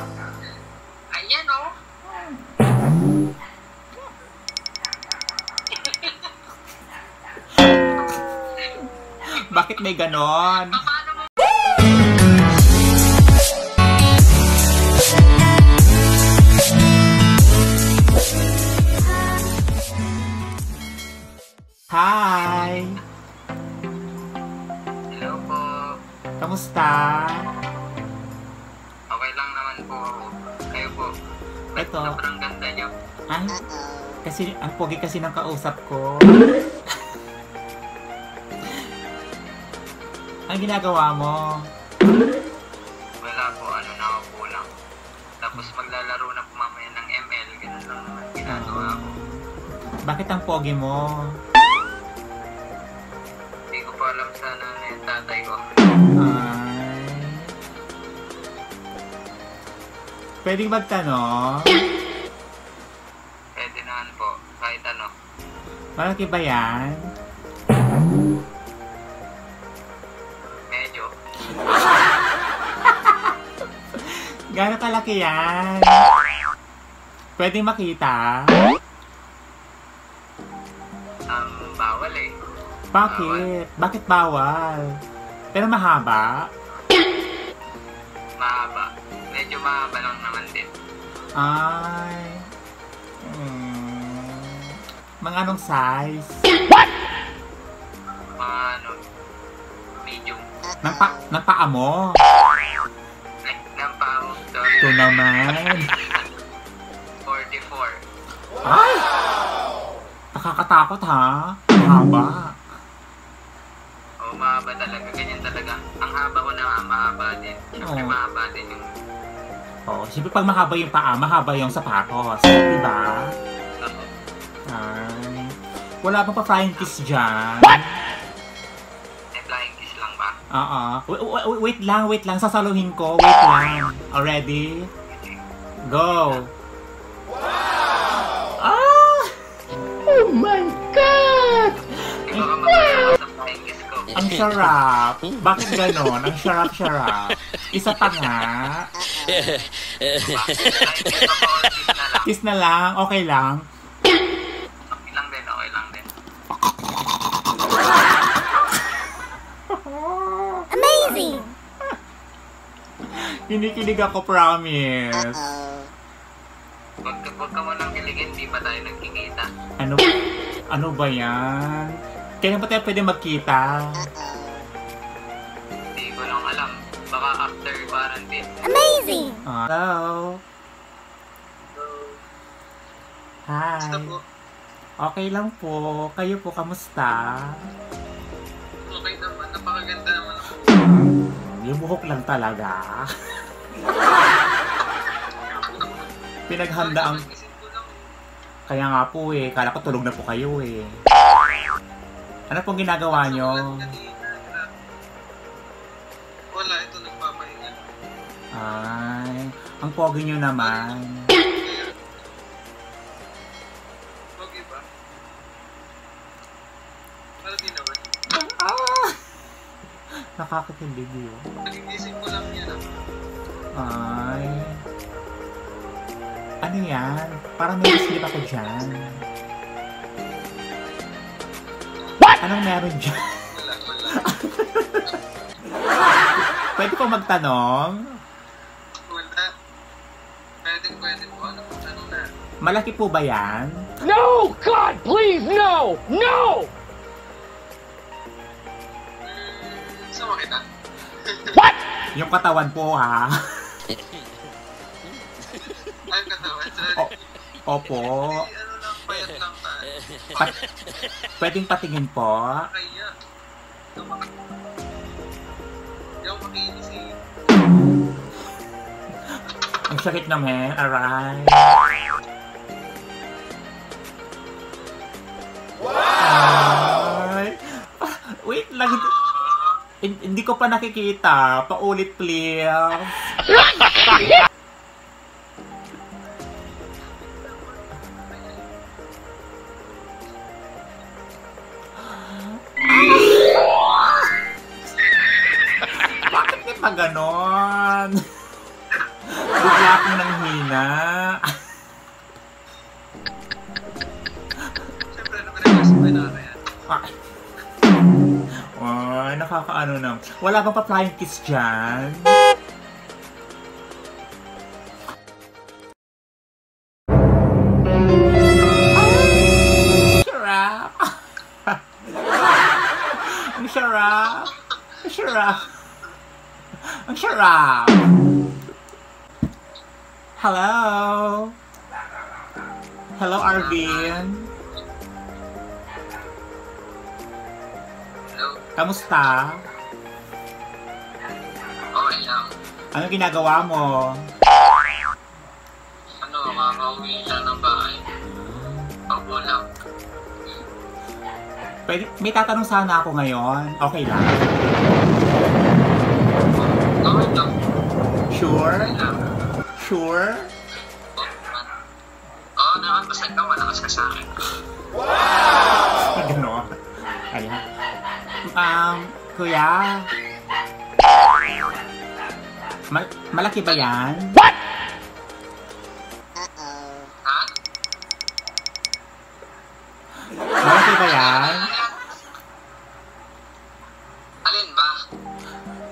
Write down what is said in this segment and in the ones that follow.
Ayan oh. Bakit may ganon? Hi! Hello po. Kamusta? Okay lang naman po. Kayo po. Ito. Sobrang ganda niyo. Ay, kasi ang pogi kasi ng kausap ko. ang ginagawa mo? Wala po. Ano na ako po lang. Tapos maglalaro na po mamaya ng ML. Ganun lang naman ginagawa ko. Bakit ang pogi mo? Pwedeng magtanong? Pwede naman po. Kahit ano. Malaki ba yan? Medyo. Gano'ng kalaki yan? Pwedeng makita? Um, bawal eh. Bakit? Bakit bawal? Pero mahaba? Mahaba. Medyo mahaba. Ay. Mm. Mga anong size? Mga ano. Medium. Ng, pa ng paa mo? Ay, ng pao. Sorry. Ito naman. 44. Ay! Nakakatakot ha? Mahaba. Oo, mahaba talaga. Ganyan talaga. Ang haba ko na mahaba din. Siyempre, Oo. mahaba din yung... Oh, siyempre pag mahaba yung paa, mahaba yung sapatos. Diba? Ako. Ay. Wala bang pa-flying kiss dyan? May flying kiss lang ba? Oo. Wait, wait, wait lang, wait lang. Sasaluhin ko. Wait lang. Already? Go! Ah! Oh my God! Di ba flying? Ang sarap. Bakit ganon? Ang sarap-sarap. Isa pa nga. Kiss na lang. Okay lang. Okay lang din, okay lang din. Amazing! Kinikilig ako, promise. Huwag ka, huwag ka mo nang kiligin, di pa tayo nagkikita. Ano, ano ba yan? Kailan ba tayo pwede magkita? Hindi Ah, Hello? So, Hi. po. Okay lang po. Kayo po, kamusta? Okay naman, napakaganda naman ako. Yung buhok lang talaga. Pinaghanda ang... Kaya nga po eh. Kala ko tulog na po kayo eh. Ano pong ginagawa nyo? Ay, ang pogi nyo naman. Okay ba? Para di naman. Ah! Nakakakilig yun. Nagigising ko lang yan. ah. Ay. Ano yan? Parang may slip ako dyan. Anong meron dyan? Wala, wala. Pwede po magtanong? Malaki po ba yan? No! God, please, no! No! Sama kita. Yung katawan po ha. Ay, katawan. Sorry. O- Opo. Hindi, ano lang, payat lang tayo. Pa- pwedeng patingin po. Kaya. Hindi ako eh. Ang sakit naman. Aray. Ay. Ah, Wait lang. Hin- Hindi ko pa nakikita. Paulit please. May nara yan. Ah. Oh, nakakaano na. Wala bang pa-flying kiss dyan? Sarap! Ang sarap! Ang sarap! Ang sarap! Hello! Hello, Arvin! Kamusta? Okay lang. Ano ginagawa mo? Ano, makakauwi lang ng bahay. Pagbo lang. Pwede, may tatanong sana ako ngayon. Okay lang. Okay lang. Sure? Okay lang. Sure? Oo naman, basta ikaw malakas ka sa akin. Gano'n. Ayan. Um, kuya. Ma- malaki ba yan? Ha? Malaki ba yan? Alin ba?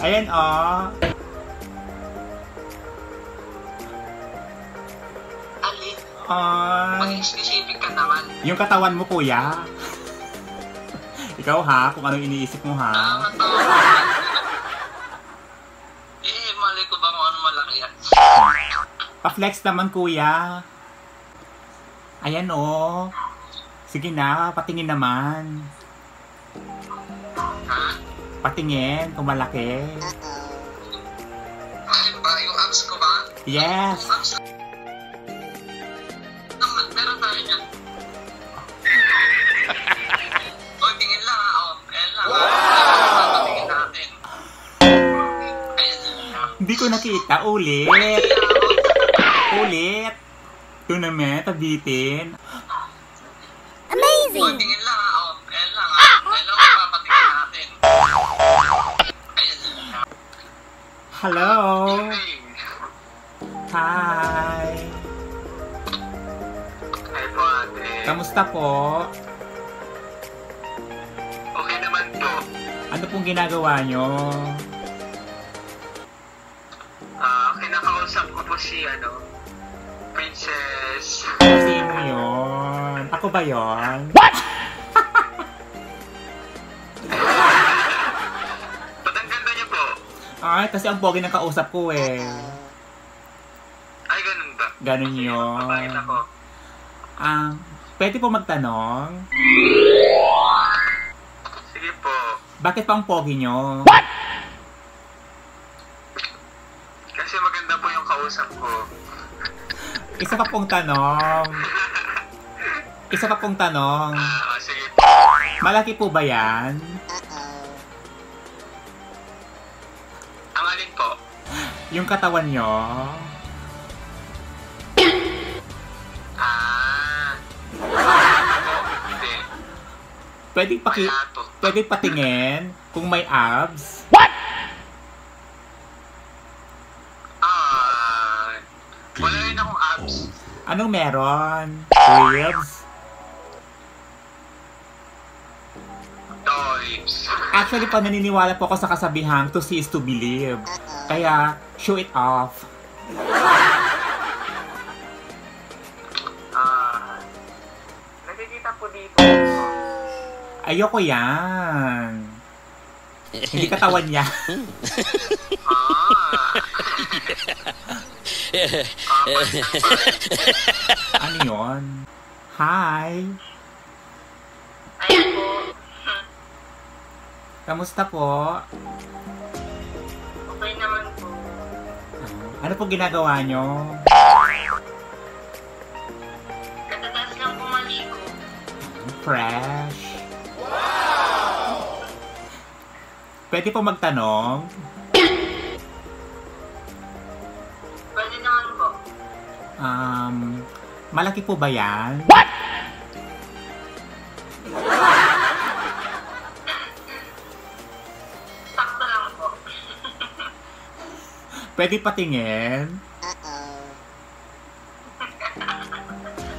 Ayan, oh. Alin? Ay. Mag-specific ka naman. Yung katawan mo, kuya. Ikaw ha, kung ano iniisip mo ha. Eh, malay ko ba kung ano malaki yan? Pa-flex naman, kuya. Ayan, oh. Sige na, patingin naman. Ha? Patingin kung malaki. Alin ba? Yung abs ko ba? Yes. Abs ko nakita. Ulit. Ulit. Ito naman, tabitin. Amazing! tingin lang ha. O, ayan lang ha. Ayan lang papatingin natin. Ayan. Hello. Hi. Hi po ate. Kamusta po? Okay naman po. Ano pong ginagawa nyo? Po si ano, Princess. Sino yon? Ako ba yon? Ba't ang ganda niyo po? Ay, kasi ang pogi ng kausap ko eh. Ay, ganun ba? Ganun yun. Mabait ako. Ah, pwede po magtanong, Sige po. bakit pa ang pogi nyo? Kasi maganda po yung kausap ko. Isa pa pong tanong. Isa pa pong tanong. Ah, sige. Malaki po ba yan? Ang alin po? Yung katawan nyo? Ah. Hindi. Pwede, paki Wala pwede patingin kung may abs? Ah. Wala rin akong abs. Anong meron? Ribs? Toys. Actually, pa naniniwala po ako sa kasabihang to see is to believe. Kaya, show it off. Ah. Nakikita po dito. Ayoko yan. Hindi katawan niya. Ah. Ano yon? Hi. Po. Kamusta po? Okay naman po. Ano po ginagawa nyo? Katatas lang po maligo. Fresh. Pwede po magtanong? Naman po. Um, malaki po ba yan? Sakto lang po. Pwede patingin?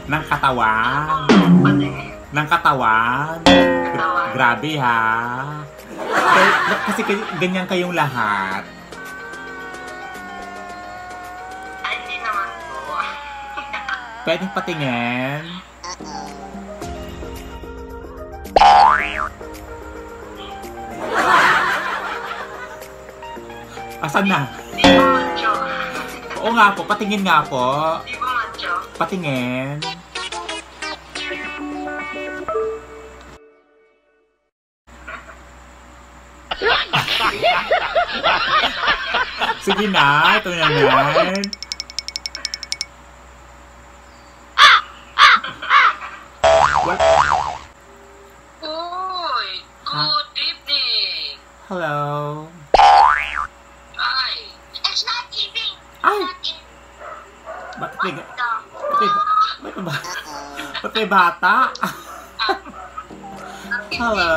Ng katawan? Ng katawan? Gra- grabe ha. Kasi ganyan kayong lahat. Pwedeng patingin. Asan na? Oo nga po, patingin nga po. Patingin. Sige na, ito na yan. Hello. Ay, It's not evening. Ay! Bakit may, ba't may, ba't may, ba- ba't may bata? Hello.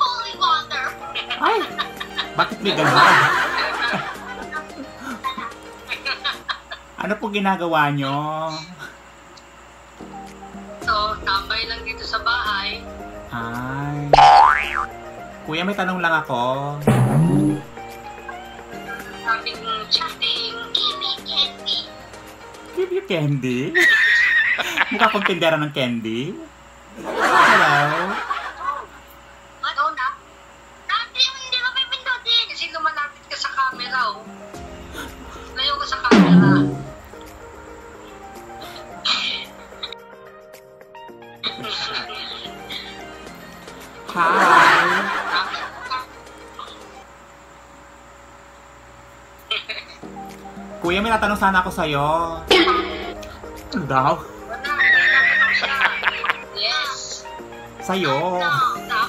holy water. Ay! Bakit may ganun? Ano po ginagawa nyo? Ay. Kuya, may tanong lang ako. Give me candy. Give you candy? Mukha kong tindera ng candy. Hello? Natanong sana ako sa'yo. Ano daw? Yes. Sa'yo. Na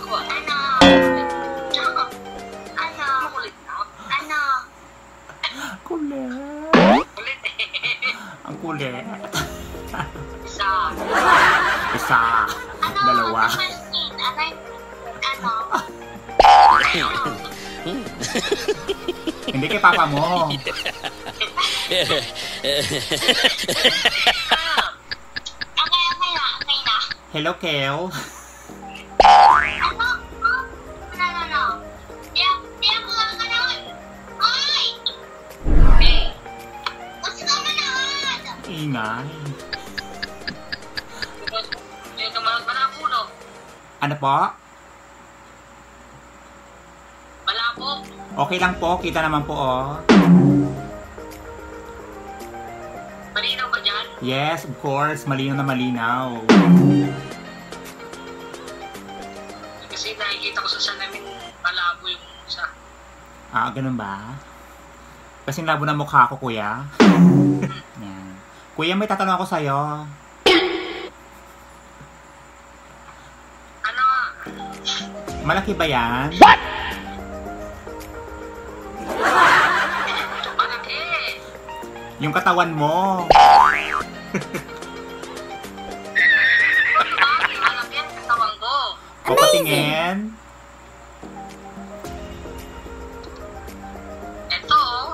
ako, ah. Ano? Ano? Makulit na. Ano? Kulit. Kulit eh. Ang kulit. Isa. Isa. Ano? Dalawa. Ano? Ano? Ano? Hindi kay papa mo. Hello, Kel. Ano? No, no, no. Tiyak, tiyak mo lang ka nun. Hoy! Hey. Gusto ka manood! Ingay. Hindi naman malabo, Ano po? Malabo. Okay lang po. Kita naman po, oh. Yes, of course. Malinaw na malinaw. Kasi nakikita ko sa salamin, malabo yung isa. Ah, ganun ba? Kasi labo na mukha ko, kuya. Yan. Kuya, may tatanong ako sa'yo. Ano? Malaki ba yan? Malaki. Yung katawan mo. Bakit malaki ang katawan ko? O patingin. Ito, oh.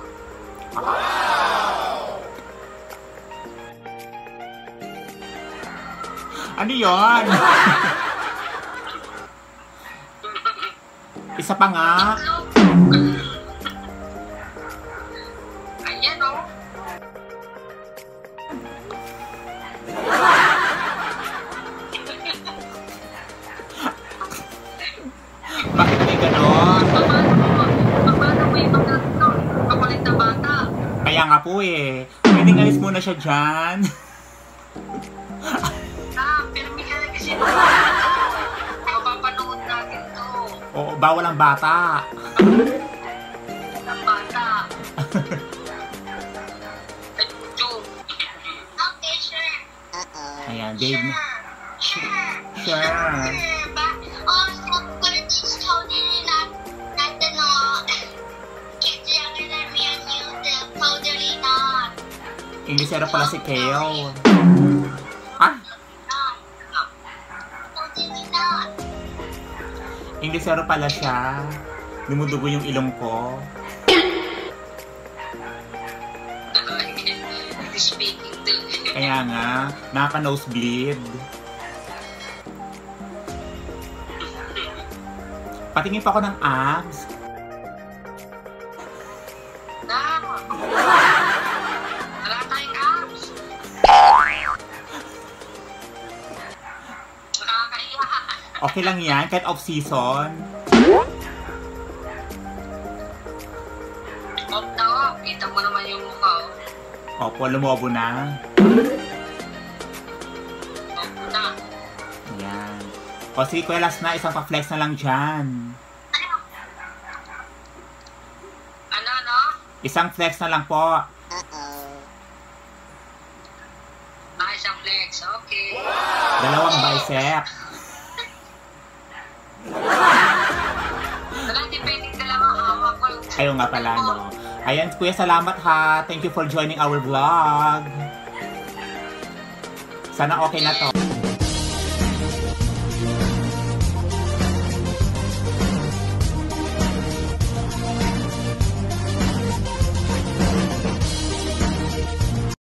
Ano yon? Isa pa nga. Look. Kaya nga po eh. Pwedeng alis muna siya dyan. Ah, pero may talaga kasi ito. Mapapanood natin to. Oo, bawal ang bata. Ang bata. Ayan, Dave. Sure. Sure. Sure. Inglesero pala si Keo. Ah! Ha? Inglesero pala siya. Dumudugo yung ilong ko. Kaya nga, nakaka-nosebleed. Patingin pa ako ng abs. Okay lang yan, kahit off-season. Off na off. Kita mo naman yung mukha. oh. Opo, lumobo na. Off na. Ayan. O sige, Kuya, last na. Isang pa-flex na lang dyan. Ano, no? Isang flex na lang po. Okay. Dalawang bicep. Ayaw nga pala, no? Ayan, Kuya, salamat ha. Thank you for joining our vlog. Sana okay na to.